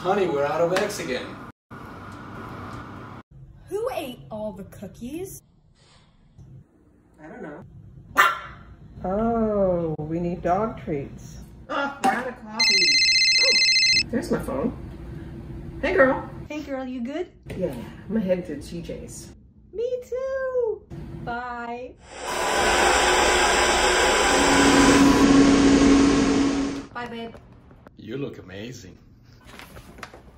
Honey, we're out of eggs again. Who ate all the cookies? I don't know. Oh, we need dog treats. Oh, we're out of coffee. Oh, there's my phone. Hey, girl. Hey girl, you good? Yeah, I'm heading to TJ's. Me too. Bye. Bye, babe. You look amazing.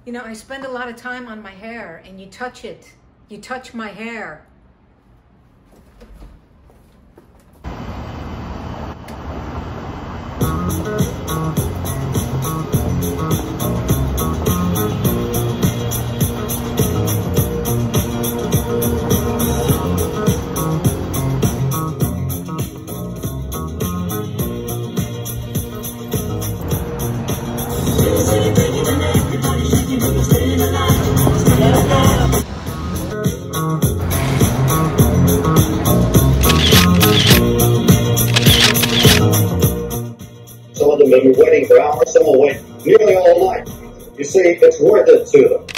You know, I spend a lot of time on my hair, and you touch it. You touch my hair. Have been waiting for hours, some will wait nearly all night. You see, it's worth it to them.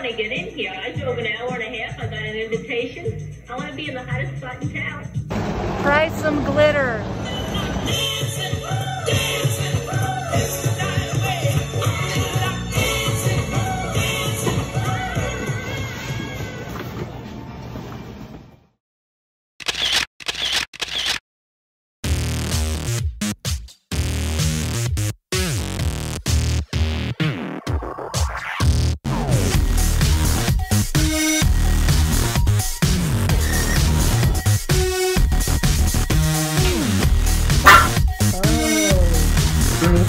Want to get in here. I drove an hour and a half. I got an invitation. I want to be in the hottest spot in town. Try some glitter.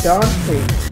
Dog treats.